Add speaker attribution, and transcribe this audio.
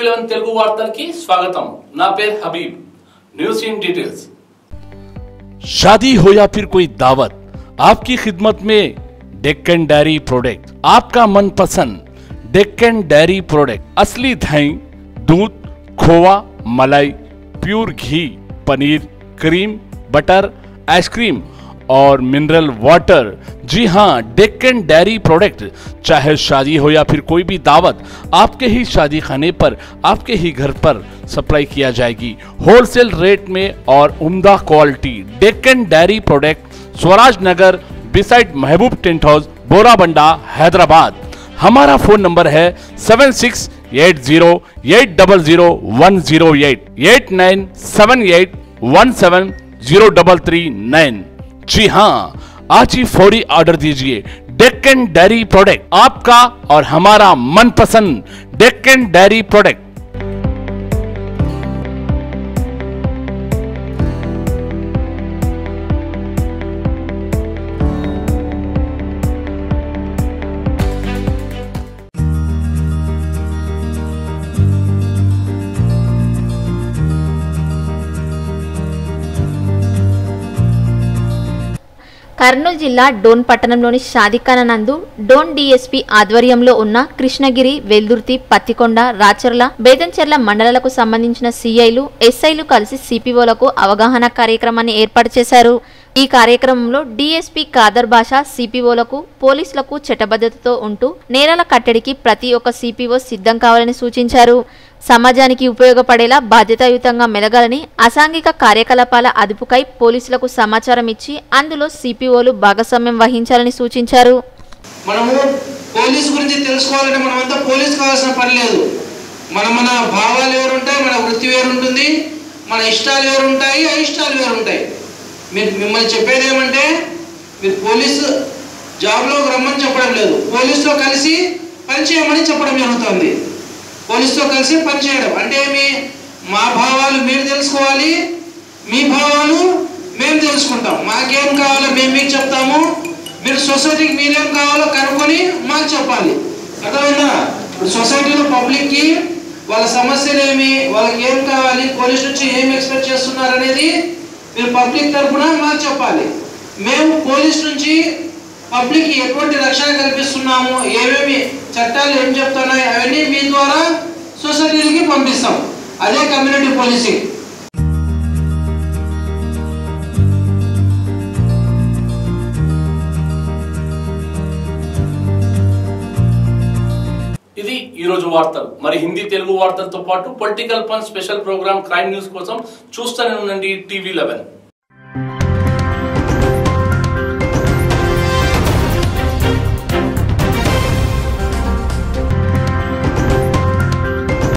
Speaker 1: Eleven Telugu వార్తలకి స్వాగతం నా పేరు హబీబ్ న్యూస్ ఇన్ డీటెయిల్స్
Speaker 2: शादी हो या फिर कोई दावत आपकी खिदमत में डेक्कन डेयरी प्रोडक्ट आपका मनपसंद डेक्कन डेयरी प्रोडक्ट असली दही दूध खोवा मलाई प्योर घी पनीर क्रीम बटर आइसक्रीम और मिनरल वाटर जी हाँ डेक्कन डेयरी प्रोडक्ट चाहे शादी हो या फिर कोई भी दावत, आपके ही शादी खाने पर, आपके ही घर पर सप्लाई किया जाएगी। होलसेल रेट में और उम्दा quality Deccan dairy product Swaraj Nagar beside Mahboob tent house Borabanda Hyderabad. हमारा फ़ोन नंबर है seven six eight zero eight double zero one zero eight eight nine seven eight one seven zero double three nine जी हाँ आज ही फौरी order दीजिए deck and dairy product आपका और हमारा मनपसंद deck and dairy product.
Speaker 3: Kurnool జిల్లా డోన్ పట్టణంలోని షాదిఖానా నందు డోన్ డీఎస్పీ ఆధ్వర్యంలో ఉన్న కృష్ణగిరి వెల్దుర్తి పత్తికొండ రాచర్ల బేదంచెర్ల మండలాలకు సంబంధించిన సీఐలు ఎస్ఐలు కలిసి సిపిఓలకు అవగాహన కార్యక్రమాన్ని ఏర్పాటు చేశారు. ఈ కార్యక్రమంలో డీఎస్పీ కాదర్ భాష సిపిఓలకు పోలీసులకు చట్టబద్ధతతో ఉంటూ నేరాల కట్టడికి ప్రతి ఒక్క సిపిఓ సిద్ధం కావాలని సూచించారు. సమాజానికి ఉపయోగపడేలా బాధ్యతాయుతంగా మెలగాలని అసాంఘిక కార్యకలాపాల అదుపుకై పోలీసులకు సమాచారం ఇచ్చి అందులో సిపిఓలు భాగస్వామ్యం వహించాలని సూచించారు.
Speaker 4: మనము పోలీస్ గురించి తెలుసుకోవాలంటే మనమంతా పోలీస్ కావాల్సిన పని లేదు. మన మన భావాలు ఎవరు ఉంటాయి మన వృత్తి వేరు ఉంటుంది మన ఇష్టాలు వేరు ఉంటాయి అయిష్టాలు వేరు ఉంటాయి మీరు మిమ్మల్ని చెప్పేది ఏమంటే మీరు పోలీసు జాబ్లోకి రమ్మని చెప్పడం లేదు. పోలీసులో కలిసి పనిచేయమని చెప్పడం జరుగుతుంది. పోలీసుతో కలిసి పనిచేయడం. అంటే ఏమి? మా భావాలు మీరు తెలుసుకోవాలి మీ భావాలు మేము తెలుసుకుంటాం. మాకేం కావాలో మేము మీకు చెప్తాము. మీరు సొసైటీకి మీరేం కావాలో కనుక్కొని మాకు చెప్పాలి. అర్థమైందా? ఇప్పుడు సొసైటీలో పబ్లిక్కి వాళ్ళ సమస్యలు ఏమి? వాళ్ళకి ఏం కావాలి? పోలీస్ నుంచి ఏం ఎక్స్పెక్ట్ చేస్తున్నారు అనేది మీరు పబ్లిక్ తరఫున మాకు చెప్పాలి. మేము పోలీస్ నుంచి పబ్లిక్ ఎటువంటి రక్షణ కల్పిస్తున్నాము? ఏమేమి చట్టాలు ఏం చెప్తున్నాయి? అవన్నీ మీ ద్వారా సొసైటీలకి పంపిస్తాం. అదే కమ్యూనిటీ పోలీసింగ్.
Speaker 1: ఇది ఈరోజు వార్తలు. మరి హిందీ తెలుగు వార్తలతో పాటు పొలిటికల్ పన్ స్పెషల్ ప్రోగ్రామ్ క్రైమ్ న్యూస్ కోసం చూస్తూనే ఉండండి టీవీ లెవెన్.